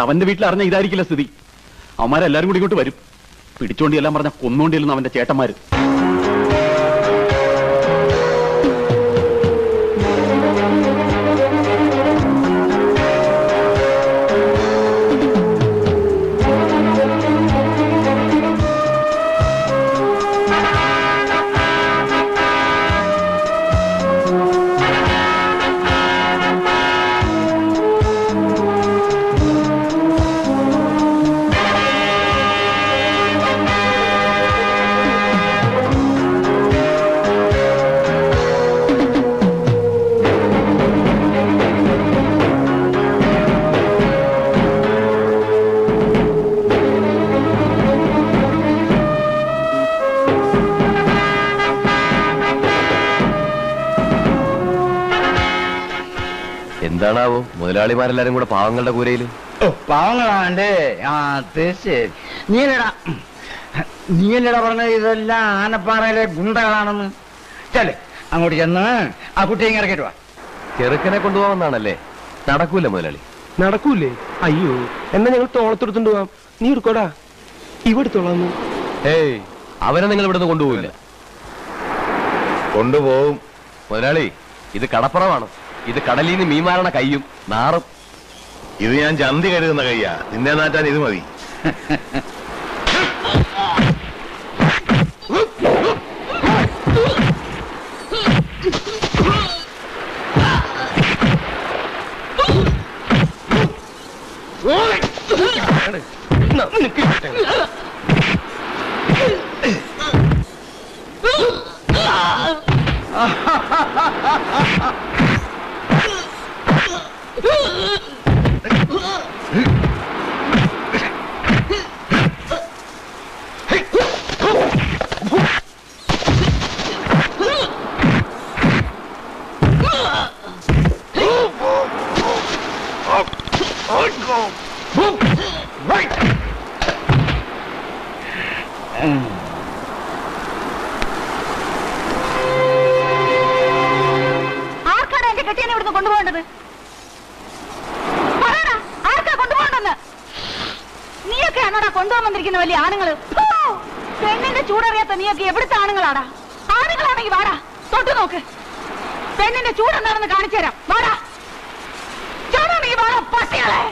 അവന്റെ വീട്ടിൽ അറിഞ്ഞ ഇതായിരിക്കില്ല സ്ഥിതി. അവന്മാരെല്ലാരും കൂടി ഇങ്ങോട്ട് വരും. പിടിച്ചോണ്ടി എല്ലാം പറഞ്ഞ കൊന്നോണ്ടില്ലെന്ന് അവന്റെ ചേട്ടന്മാര്. എന്താണാവോ? മുതലാളിമാരെല്ലാരും കൂടെ പാവങ്ങളുടെ കൂരയിൽ. പാവങ്ങളാണ്ട്. ആ തീർച്ചയായും. നീലടാ നീലട പറഞ്ഞത് ഇതെല്ലാം ആനപ്പാറയിലെ ഗുണ്ടകളാണെന്ന്. ചെല്ലേ അങ്ങോട്ട് ചെന്ന് ആ കുട്ടിയെ ഇറക്കിട്ട് വാ. ചെറുക്കനെ കൊണ്ടുപോകാമെന്നാണല്ലേ നടക്കൂല മുതലാളി. നടക്കൂലേ? അയ്യോ എന്നാ ഞങ്ങൾ തോളത്തെടുത്തോണ്ട് പോവാം. നീ എടുക്കോടാ. ഇവിടുത്തോളാന്ന് ഏയ് അവനെ നിങ്ങൾ ഇവിടുന്ന് കൊണ്ടുപോകില്ല കൊണ്ടുപോകും മുതലാളി ഇത് കടപ്പുറമാണ്. ഇത് കടലിൽ നിന്ന് മീമാരണ കയ്യും നാറും. ഇത് ഞാൻ ചന്തി കരുതുന്ന കയ്യാ. നിന്നെ നാറ്റാൻ ഇത് മതി. ആർക്കാണ് എന്റെ കെട്ടിയനെ ഇവിടുന്ന് കൊണ്ടുപോകേണ്ടത്? ആണോടാ കൊണ്ടുപോകാൻ വന്നിരിക്കുന്ന വലിയ ആണുങ്ങൾ! പെണ്ണിന്റെ ചൂടറിയാത്ത നീയൊക്കെ എവിടുത്തെ ആണുങ്ങളാടാ? ആണുങ്ങളാണെങ്കിൽ വാടാ. തൊട്ടു നോക്ക്. പെണ്ണിന്റെ ചൂടെന്താണെന്ന് കാണിച്ചു തരാം. വാടാ. ചൂടാണെങ്കിൽ വാടാ പട്ടികളെ!